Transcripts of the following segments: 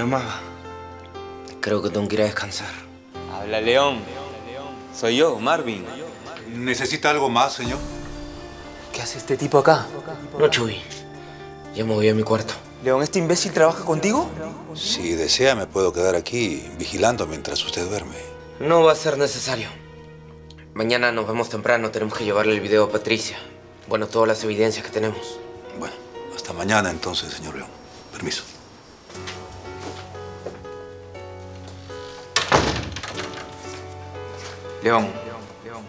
llamaba. Creo que tengo que ir a descansar. Habla, León. Soy yo, Marvin. ¿Necesita algo más, señor? ¿Qué hace este tipo acá? No, Chuy. Ya me voy a mi cuarto. León, ¿este imbécil trabaja contigo? Si desea, me puedo quedar aquí vigilando mientras usted duerme. No va a ser necesario. Mañana nos vemos temprano. Tenemos que llevarle el video a Patricia. Bueno, todas las evidencias que tenemos. Bueno, hasta mañana entonces, señor León. Permiso. León,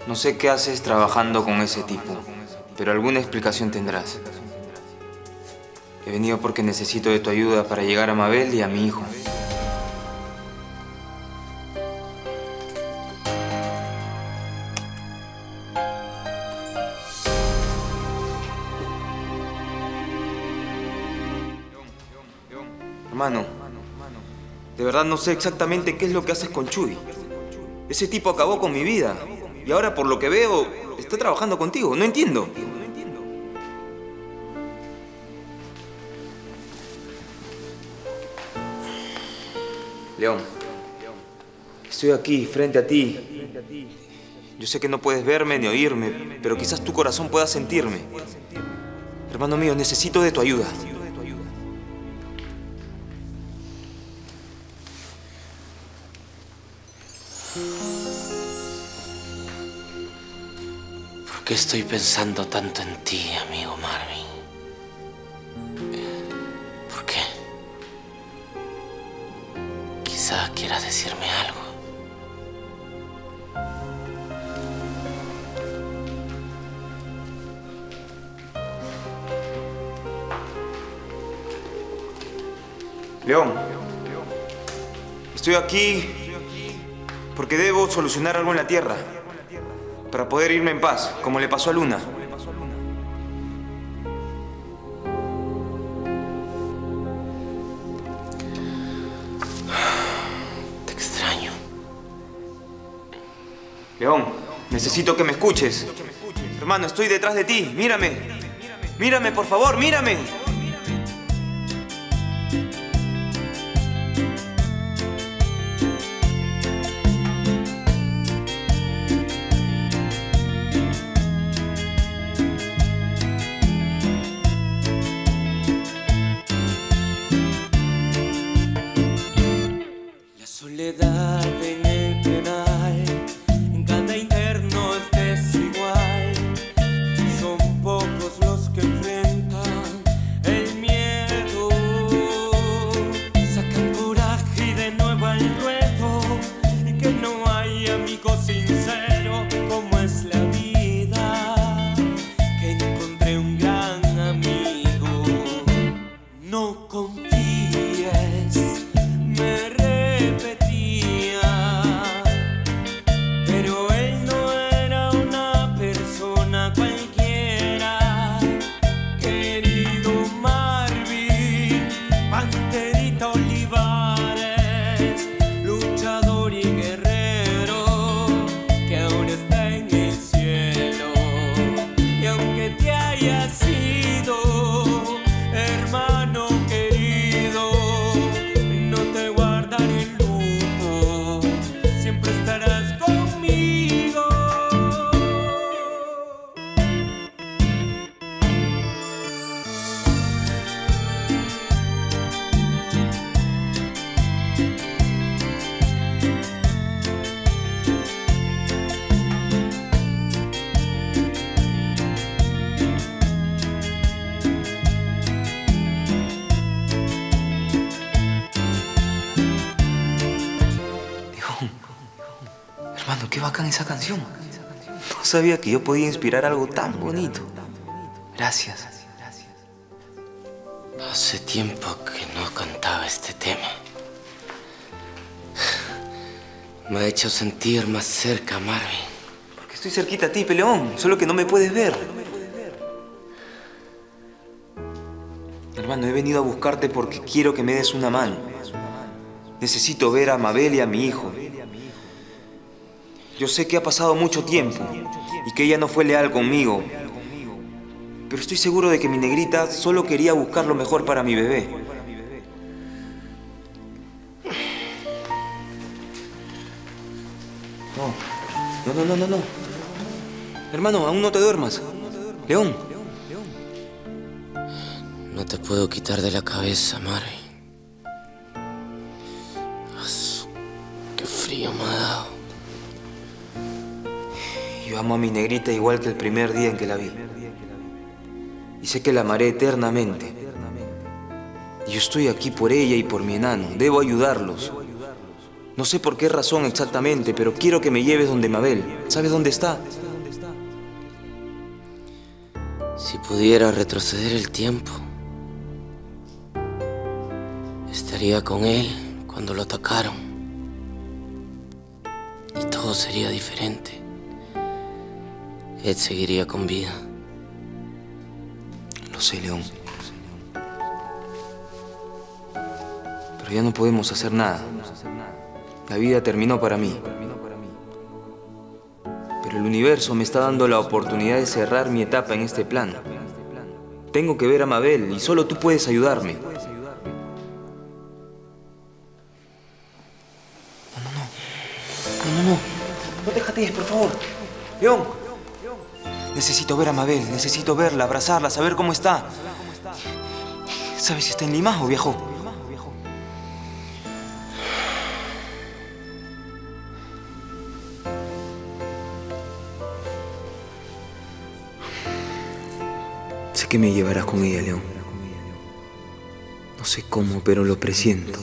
no sé qué haces trabajando con ese tipo, pero alguna explicación tendrás. He venido porque necesito de tu ayuda para llegar a Mabel y a mi hijo. Hermano, de verdad no sé exactamente qué es lo que haces con Chuy. Ese tipo acabó con mi vida. Y ahora, por lo que veo, está trabajando contigo. No entiendo. León, estoy aquí, frente a ti. Yo sé que no puedes verme ni oírme, pero quizás tu corazón pueda sentirme. Hermano mío, necesito de tu ayuda. ¿Por qué estoy pensando tanto en ti, amigo Marvin? ¿Por qué? Quizá quieras decirme algo. León, estoy aquí porque debo solucionar algo en la Tierra para poder irme en paz, como le pasó a Luna. Te extraño. León, necesito que me escuches. Hermano, estoy detrás de ti. Mírame. Mírame, por favor, mírame. Hermano, qué bacán esa canción. No sabía que yo podía inspirar algo tan bonito. Gracias. Hace tiempo que no cantaba este tema. Me ha hecho sentir más cerca, Marvin. Porque estoy cerquita a ti, Peleón, solo que no me puedes ver. Hermano, he venido a buscarte porque quiero que me des una mano. Necesito ver a Mabel y a mi hijo. Yo sé que ha pasado mucho tiempo y que ella no fue leal conmigo, pero estoy seguro de que mi negrita solo quería buscar lo mejor para mi bebé. No, no, no, no, no. Hermano, aún no te duermas. León. No te puedo quitar de la cabeza, Mari. Qué frío me ha dado. Amo a mi negrita igual que el primer día en que la vi. Y sé que la amaré eternamente. Yo estoy aquí por ella y por mi enano. Debo ayudarlos. No sé por qué razón exactamente, pero quiero que me lleves donde Mabel. ¿Sabes dónde está? Si pudiera retroceder el tiempo, estaría con él cuando lo atacaron. Y todo sería diferente. Él seguiría con vida. Lo sé, León. Pero ya no podemos hacer nada. La vida terminó para mí. Pero el universo me está dando la oportunidad de cerrar mi etapa en este plano. Tengo que ver a Mabel y solo tú puedes ayudarme. No, no, no. No, no, no. No te jatees, por favor. León. Necesito ver a Mabel. Necesito verla, abrazarla, saber cómo está. ¿Sabes si está en Lima o viajó? Sé que me llevarás con ella, León. No sé cómo, pero lo presiento.